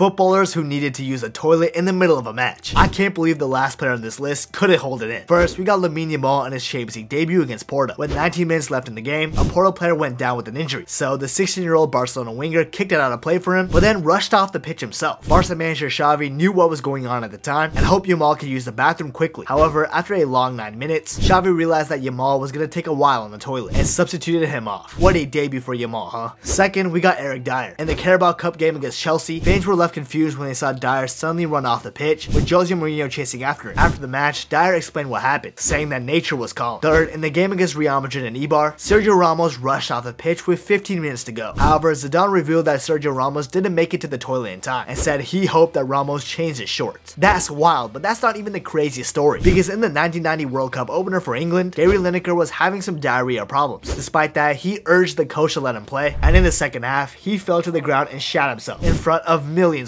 footballers who needed to use a toilet in the middle of a match. I can't believe the last player on this list couldn't hold it in. First, we got Lamine Yamal on his Champions League debut against Porto. With 19 minutes left in the game, a Porto player went down with an injury, so the 16-year-old Barcelona winger kicked it out of play for him, but then rushed off the pitch himself. Barca manager Xavi knew what was going on at the time and hoped Yamal could use the bathroom quickly. However, after a long 9 minutes, Xavi realized that Yamal was going to take a while on the toilet and substituted him off. What a debut for Yamal, huh? Second, we got Eric Dier. In the Carabao Cup game against Chelsea, fans were left confused when they saw Dier suddenly run off the pitch, with Jose Mourinho chasing after him. After the match, Dier explained what happened, saying that nature was calm. Third, in the game against Real Madrid and Eibar, Sergio Ramos rushed off the pitch with 15 minutes to go. However, Zidane revealed that Sergio Ramos didn't make it to the toilet in time, and said he hoped that Ramos changed his shorts. That's wild, but that's not even the craziest story, because in the 1990 World Cup opener for England, Gary Lineker was having some diarrhea problems. Despite that, he urged the coach to let him play, and in the second half, he fell to the ground and shat himself in front of millions